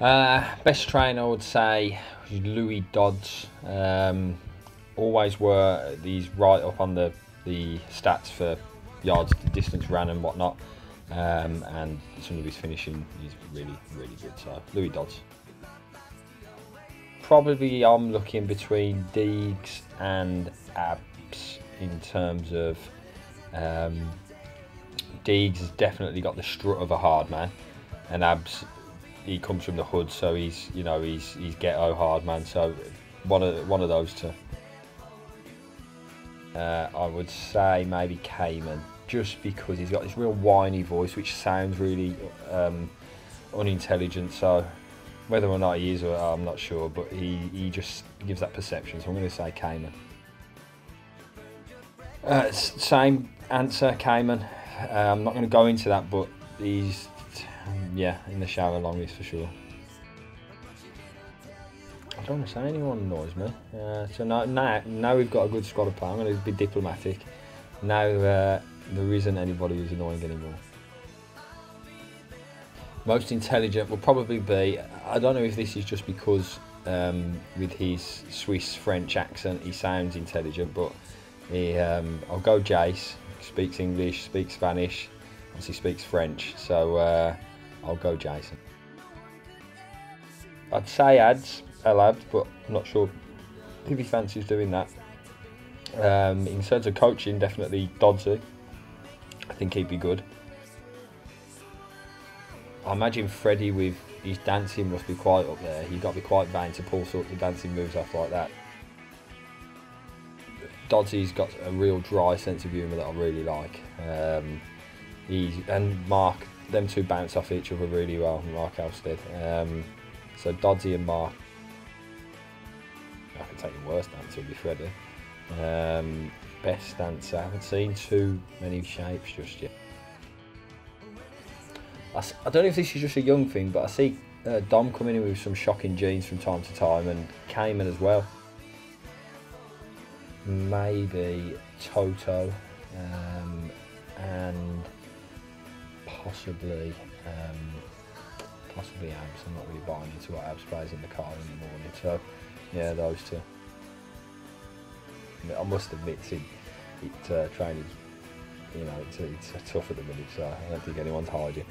Uh, best trainer, I would say, Louis Dodds. Um, always were these right up on the the stats for yards, distance ran, and whatnot. Um, and some of his finishing is really, really good. So Louis Dodds. Probably I'm looking between Deegs and Abs in terms of um, Deegs has definitely got the strut of a hard man, and Abs he comes from the hood, so he's you know he's he's ghetto hard man. So one of one of those two. Uh, I would say maybe Cayman, just because he's got this real whiny voice, which sounds really um, unintelligent. So whether or not he is, I'm not sure, but he, he just gives that perception. So I'm going to say Cayman. Uh, same answer, Cayman. Uh, I'm not going to go into that, but he's yeah in the shower longest for sure. I don't want to say anyone annoys me. Uh, so now, now, now we've got a good squad of play. I'm going to be diplomatic. Now uh, there isn't anybody who's annoying anymore. Most intelligent will probably be. I don't know if this is just because um, with his Swiss French accent he sounds intelligent, but he, um, I'll go Jace. Speaks English, speaks Spanish, obviously speaks French. So uh, I'll go Jayson. I'd say ads Elad, but I'm not sure if he fancies doing that. Um, in terms of coaching, definitely Dodsey. I think he'd be good. I imagine Freddie with his dancing must be quite up there. He's got to be quite vain to pull sorts of dancing moves off like that. Dodsey's got a real dry sense of humour that I really like. Um, he's and Mark, them two bounce off each other really well. Mark Halstead. Um, so Dodsey and Mark I can take the worst answer, would be Freddie. Um, best answer, I haven't seen too many shapes just yet. I, I, don't know if this is just a young thing, but I see uh, Dom coming in with some shocking jeans from time to time, and Cayman as well. Maybe Toto, um, possibly um, possibly Abs. I'm not really buying into what Abs plays in the car in the morning, so yeah, those two. I must admit, it, it uh, training, you know, it's, it's tough at the minute, so I don't think anyone's hiding.